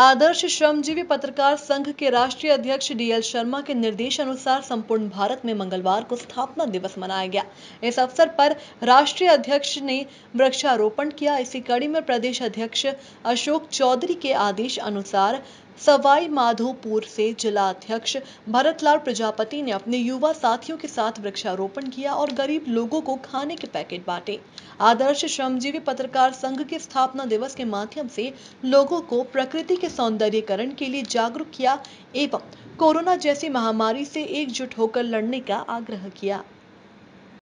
आदर्श श्रमजीवी पत्रकार संघ के राष्ट्रीय अध्यक्ष डीएल शर्मा के निर्देश अनुसार संपूर्ण भारत में मंगलवार को स्थापना दिवस मनाया गया। इस अवसर पर राष्ट्रीय अध्यक्ष ने वृक्षारोपण किया। इसी कड़ी में प्रदेश अध्यक्ष अशोक चौधरी के आदेश अनुसार सवाई माधोपुर से जिला अध्यक्ष भरतलाल प्रजापति ने अपने युवा साथियों के साथ वृक्षारोपण किया और गरीब लोगों को खाने के पैकेट बांटे। आदर्श श्रमजीवी पत्रकार संघ के स्थापना दिवस के माध्यम से लोगों को प्रकृति के सौंदर्यकरण के लिए जागरूक किया एवं कोरोना जैसी महामारी से एकजुट होकर लड़ने का आग्रह किया।